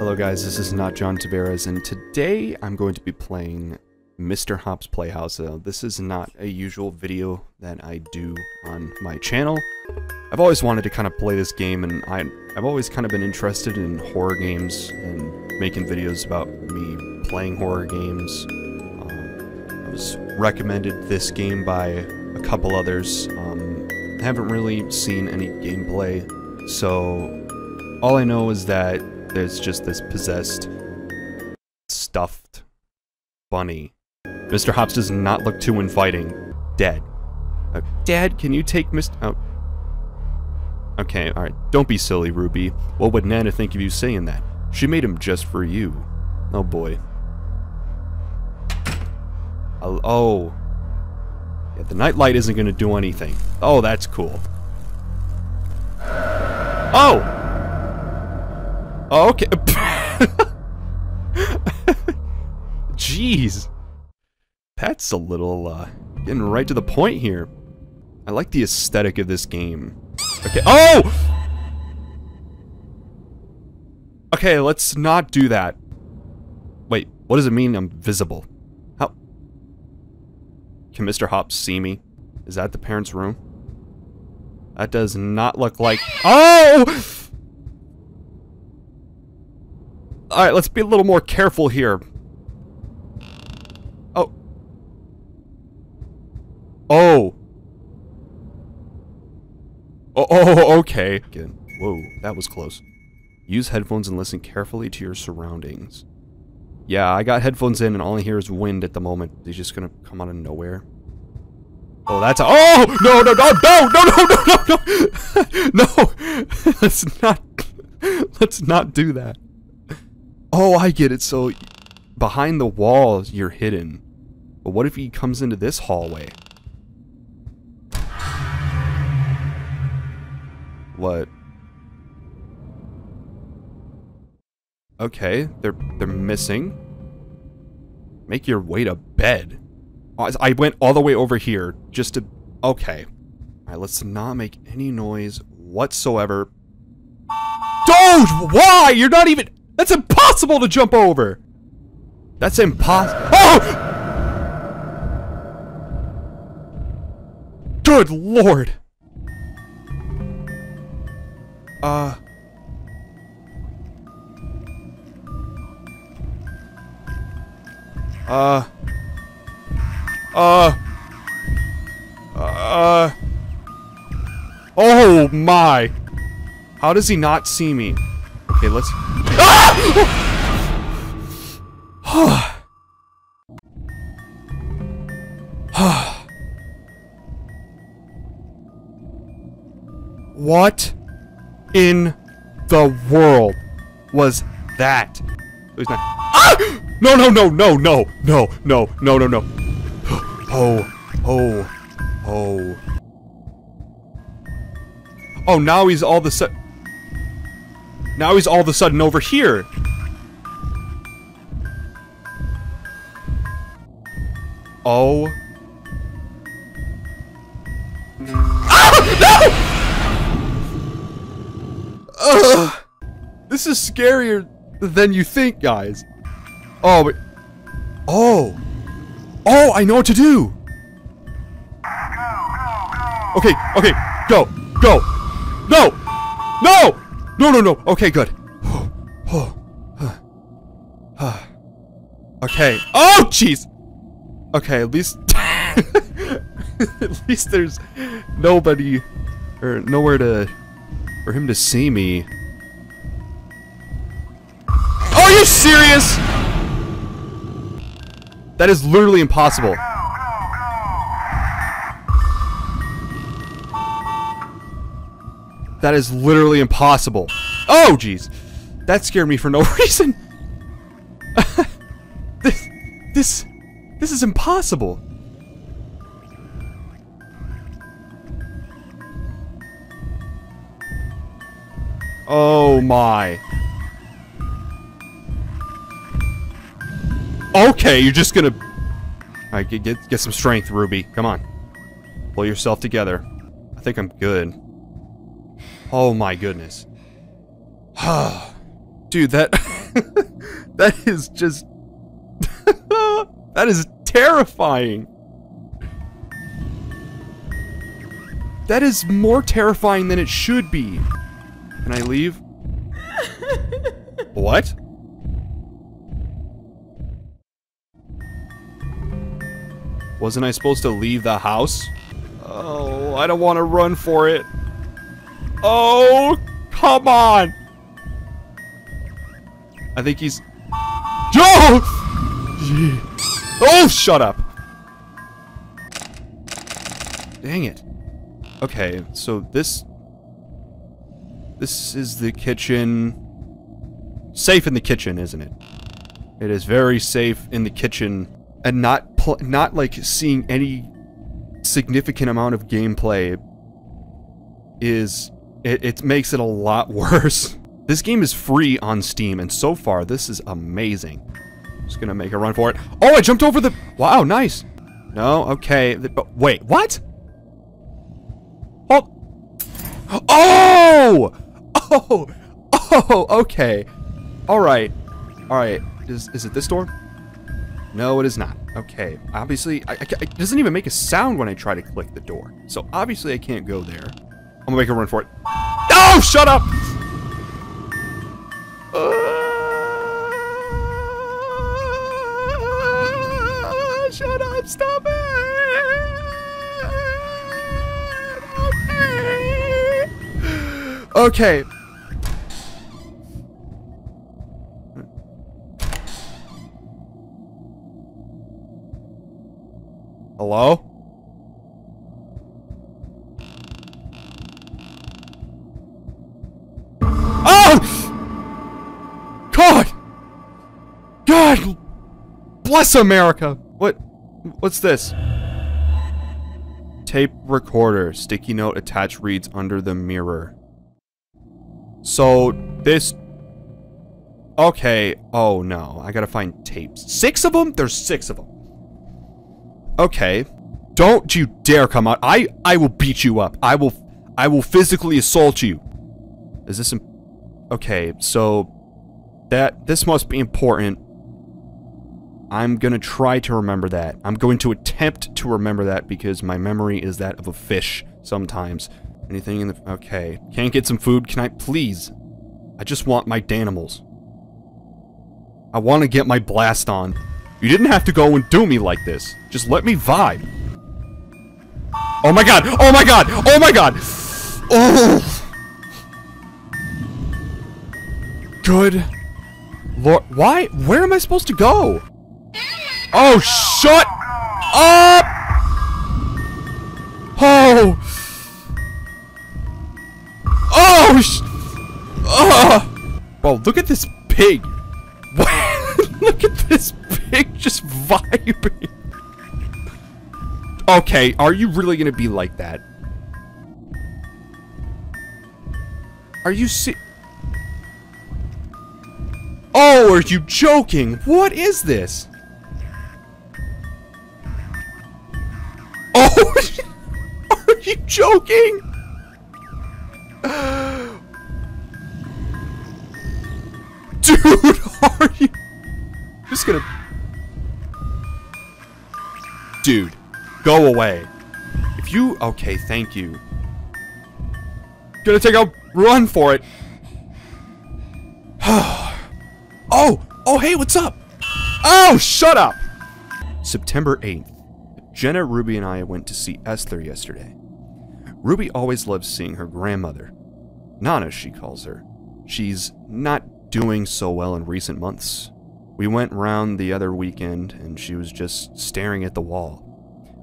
Hello guys, this is not John Tavares, and today I'm going to be playing Mr. Hopp's Playhouse. Uh, this is not a usual video that I do on my channel. I've always wanted to kind of play this game, and I, I've always kind of been interested in horror games and making videos about me playing horror games. Um, I was recommended this game by a couple others. Um, I haven't really seen any gameplay, so all I know is that there's just this possessed, stuffed bunny. Mr. Hopps does not look too inviting. Dead. Uh, Dad, can you take Mr. Oh. Okay, alright. Don't be silly, Ruby. What would Nana think of you saying that? She made him just for you. Oh boy. I'll, oh. Yeah, the nightlight isn't gonna do anything. Oh, that's cool. Oh! Oh, okay. Jeez. That's a little, uh, getting right to the point here. I like the aesthetic of this game. Okay. Oh! Okay, let's not do that. Wait, what does it mean I'm visible? How? Can Mr. Hopps see me? Is that the parents' room? That does not look like- Oh! Alright, let's be a little more careful here. Oh. oh. Oh. Oh, oh okay. Again. Whoa, that was close. Use headphones and listen carefully to your surroundings. Yeah, I got headphones in and all I hear is wind at the moment. He's just gonna come out of nowhere. Oh, that's a- Oh! No, no, no, no, no, no, no, no, no! no! Let's not- Let's not do that. Oh, I get it. So, behind the walls, you're hidden. But what if he comes into this hallway? What? Okay, they're they're missing. Make your way to bed. Oh, I went all the way over here just to. Okay. All right, let's not make any noise whatsoever. Doge, why? You're not even. That's impossible to jump over! That's impossible- Oh! Good lord! Uh... Uh... Uh... Uh... Oh my! How does he not see me? Okay, let's... Ah! what in the world was that? not... Ah! No, no, no, no, no, no, no, no, no, no. Oh, oh, oh. Oh, now he's all the sudden... Now he's all of a sudden over here. Oh. Ah! No! Ugh. This is scarier than you think, guys. Oh. Oh. Oh, I know what to do. Okay, okay, go, go. No! No! No, no, no. Okay, good. okay. Oh, jeez. Okay, at least... at least there's nobody... Or nowhere to... For him to see me. Are you serious? That is literally impossible. That is literally impossible. Oh, jeez. That scared me for no reason. this, this, this is impossible. Oh my. Okay, you're just gonna... Alright, get, get, get some strength, Ruby. Come on. Pull yourself together. I think I'm good. Oh my goodness. Dude, that that is just that is terrifying. That is more terrifying than it should be. Can I leave? what? Wasn't I supposed to leave the house? Oh, I don't want to run for it. Oh, come on. I think he's... Joe! Oh, shut up. Dang it. Okay, so this... This is the kitchen. Safe in the kitchen, isn't it? It is very safe in the kitchen. And not, not like seeing any significant amount of gameplay is... It, it makes it a lot worse. This game is free on Steam, and so far, this is amazing. Just gonna make a run for it. Oh, I jumped over the... Wow, nice. No, okay. But wait, what? Oh! Oh! Oh! Oh, okay. Alright. Alright. Is, is it this door? No, it is not. Okay. Obviously, I, I, it doesn't even make a sound when I try to click the door. So, obviously, I can't go there. I'm gonna make a run for it. Oh, shut up! Uh, shut up, stop it! Okay. Okay. Bless America! What? What's this? Tape recorder. Sticky note attached reads under the mirror. So, this... Okay. Oh, no. I gotta find tapes. Six of them? There's six of them. Okay. Don't you dare come out. I, I will beat you up. I will... I will physically assault you. Is this... Okay, so... That... This must be important. I'm gonna try to remember that. I'm going to attempt to remember that because my memory is that of a fish sometimes. Anything in the... Okay. Can't get some food? Can I... Please. I just want my Danimals. I want to get my blast on. You didn't have to go and do me like this. Just let me vibe. Oh my god! Oh my god! Oh my god! Oh! Good. Lord, why? Where am I supposed to go? Oh, shut up! Oh! Oh! Sh oh! Bro, look at this pig. look at this pig just vibing. Okay, are you really gonna be like that? Are you see- Oh, are you joking? What is this? You joking? Dude, are you... just gonna... Dude, go away. If you... Okay, thank you. Gonna take a run for it. oh! Oh, hey, what's up? Oh, shut up! September 8th. Jenna, Ruby, and I went to see Esther yesterday. Ruby always loves seeing her grandmother. Nana, she calls her. She's not doing so well in recent months. We went round the other weekend and she was just staring at the wall.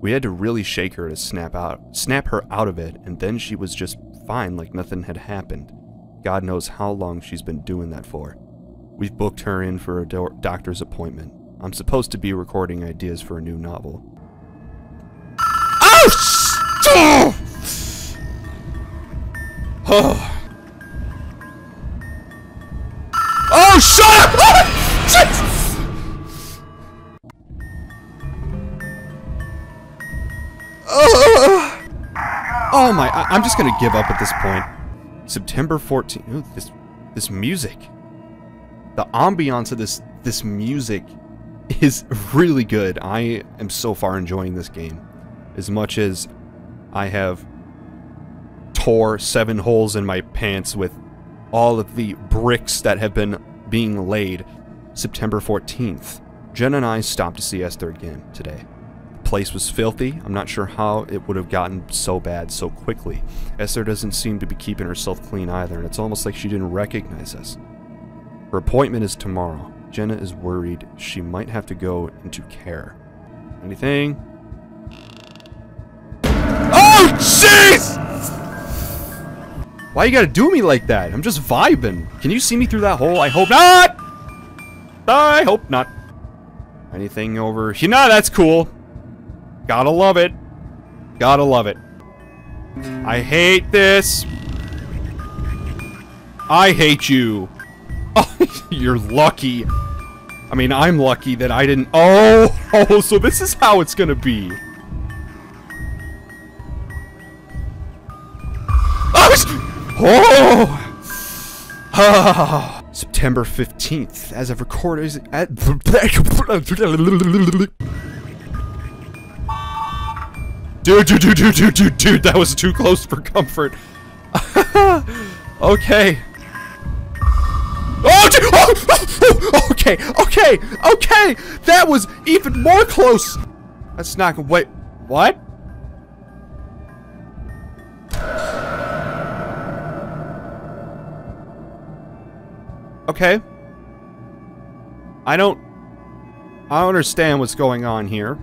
We had to really shake her to snap out snap her out of it and then she was just fine like nothing had happened. God knows how long she's been doing that for. We've booked her in for a do doctor's appointment. I'm supposed to be recording ideas for a new novel. Oh! Oh. Oh, shut up! Oh, oh. oh my, I, am just gonna give up at this point. September 14th. Ooh, this, this music. the ambiance of this this music is really good. I am so far enjoying this game. As much as I have tore seven holes in my pants with all of the bricks that have been being laid. September 14th. Jen and I stopped to see Esther again today. The place was filthy. I'm not sure how it would have gotten so bad so quickly. Esther doesn't seem to be keeping herself clean either, and it's almost like she didn't recognize us. Her appointment is tomorrow. Jenna is worried she might have to go into care. Anything? Oh, jeez! Why you gotta do me like that? I'm just vibing. Can you see me through that hole? I hope not! I hope not. Anything over here? Nah, that's cool. Gotta love it. Gotta love it. I hate this. I hate you. Oh, you're lucky. I mean, I'm lucky that I didn't- Oh! Oh, so this is how it's gonna be. Oh! September 15th, as of recorded at Dude, dude, dude, dude, dude, dude, dude, that was too close for comfort. okay. Oh, dude, oh, oh, oh, okay, okay, okay, that was even more close. That's not, wait, what? Okay. I don't... I don't understand what's going on here.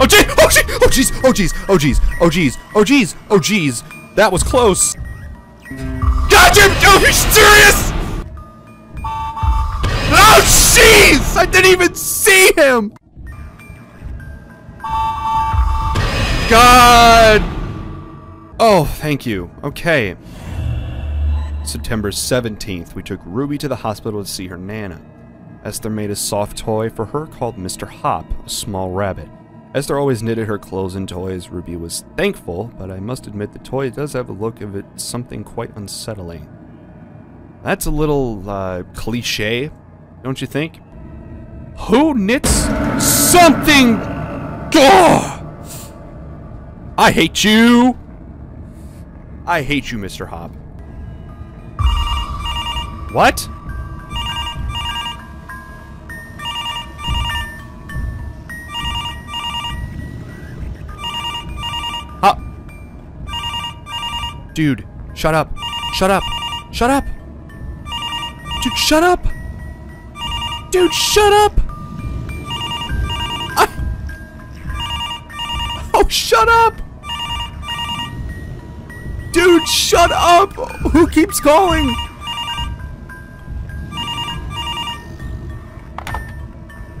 Oh jeez! Oh jeez! Oh jeez! Oh jeez! Oh jeez! Oh jeez! Oh jeez! Oh jeez! That was close! God, damn are oh, you serious? Oh jeez! I didn't even see him! God! Oh, thank you. Okay. September 17th, we took Ruby to the hospital to see her Nana. Esther made a soft toy for her called Mr. Hopp, a small rabbit. Esther always knitted her clothes and toys. Ruby was thankful, but I must admit the toy does have a look of it something quite unsettling. That's a little, uh, cliche, don't you think? Who knits something? Gah! I hate you! I hate you, Mr. Hopp. What? Huh? Dude, shut up. Shut up. Shut up. Dude, shut up. Dude, shut up. I... Ah. Oh, shut up. Dude, shut up. Who keeps calling?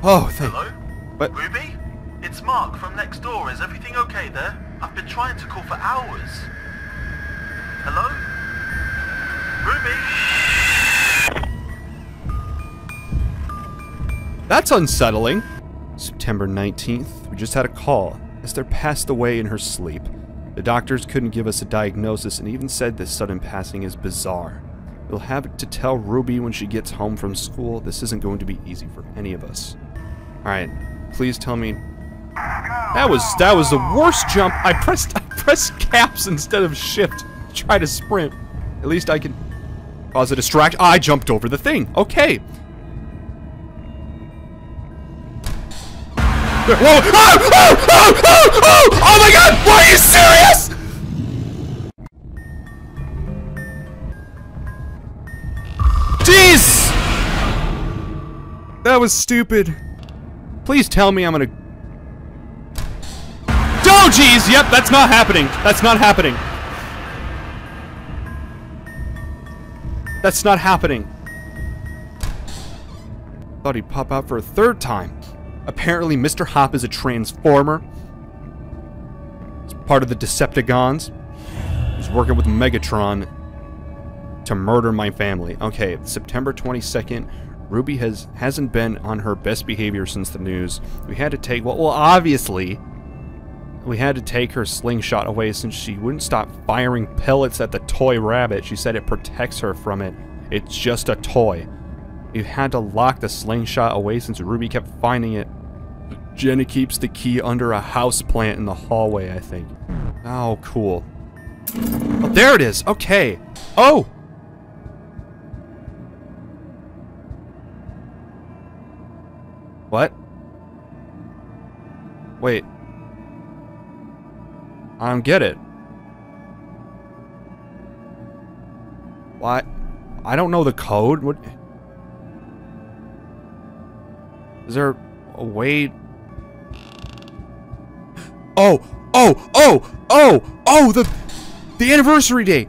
Oh, thank Hello? But- Ruby? It's Mark from next door. Is everything okay there? I've been trying to call for hours. Hello? Ruby? That's unsettling. September 19th, we just had a call. Esther passed away in her sleep. The doctors couldn't give us a diagnosis and even said this sudden passing is bizarre. We'll have to tell Ruby when she gets home from school. This isn't going to be easy for any of us. Alright, please tell me... That was that was the worst jump. I pressed I pressed caps instead of shift try to sprint. At least I can cause a distraction. I jumped over the thing. Okay. Whoa! Oh, oh, oh, oh, oh, oh my god! Why are you serious? Jeez! That was stupid. Please tell me I'm gonna... Oh, jeez! Yep, that's not happening. That's not happening. That's not happening. Thought he'd pop out for a third time. Apparently, Mr. Hopp is a transformer. He's part of the Decepticons. He's working with Megatron to murder my family. Okay, September 22nd. Ruby has hasn't been on her best behavior since the news. We had to take well, well obviously we had to take her slingshot away since she wouldn't stop firing pellets at the toy rabbit. She said it protects her from it. It's just a toy. You had to lock the slingshot away since Ruby kept finding it. Jenny keeps the key under a house plant in the hallway, I think. Oh, cool. Oh, there it is! Okay! Oh! What? Wait. I don't get it. What? I don't know the code. What? Is there a way? Oh! Oh! Oh! Oh! Oh! The the anniversary date.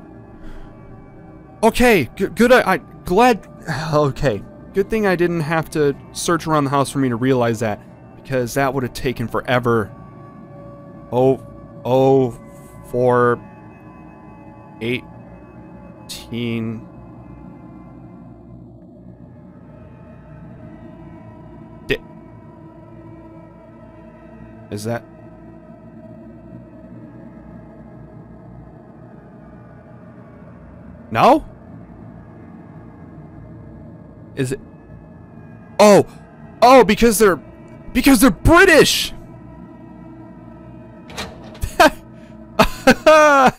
Okay. Good. Good. I, I glad. Okay. Good thing I didn't have to search around the house for me to realize that, because that would have taken forever. Oh, oh, four, eighteen. Di Is that? No? Is it? Oh, oh, because they're, because they're British.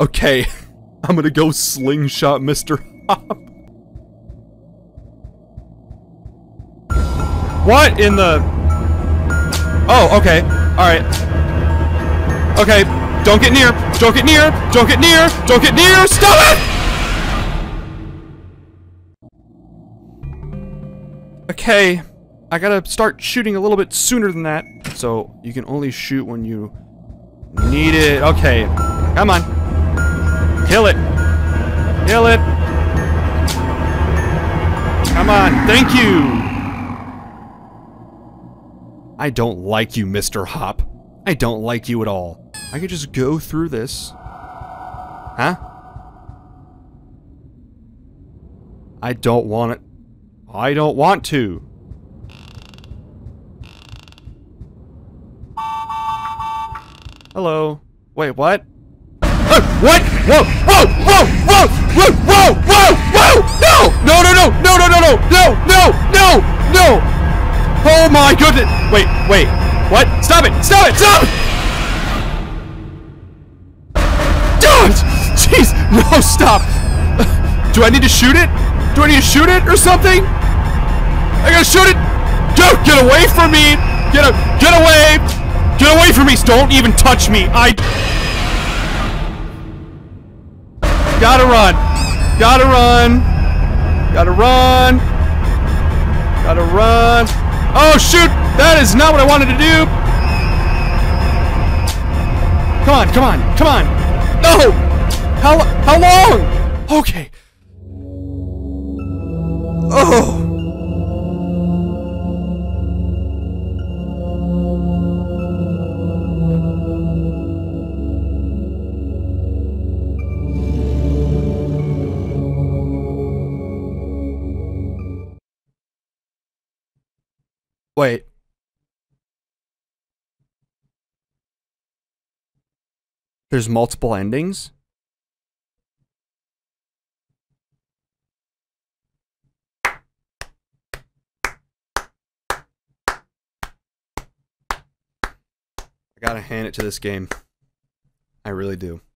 okay, I'm gonna go slingshot Mr. Hopp. What in the? Oh, okay, all right. Okay, don't get near, don't get near, don't get near, don't get near, stop it! Okay, I gotta start shooting a little bit sooner than that. So, you can only shoot when you need it. Okay, come on. Kill it. Kill it. Come on, thank you! I don't like you, Mr. Hopp. I don't like you at all. I could just go through this. Huh? I don't want it. I don't want to. Hello. Wait, what? Uh, what? Whoa! Whoa! Whoa! Whoa! Whoa! Whoa! Whoa! Whoa! No! No! No! No! No! No! No! No! No! No! No! Oh my goodness! Wait! Wait! What? Stop it! Stop it! Stop! Don't! Jeez! No! Stop! Do I need to shoot it? Do I need to shoot it or something? I gotta shoot it! Dude, get away from me! Get a, get away! Get away from me! Don't even touch me! I gotta run! Gotta run! Gotta run! Gotta run! Oh shoot! That is not what I wanted to do! Come on! Come on! Come on! No! How how long? Okay. Oh. Wait. There's multiple endings? I gotta hand it to this game. I really do.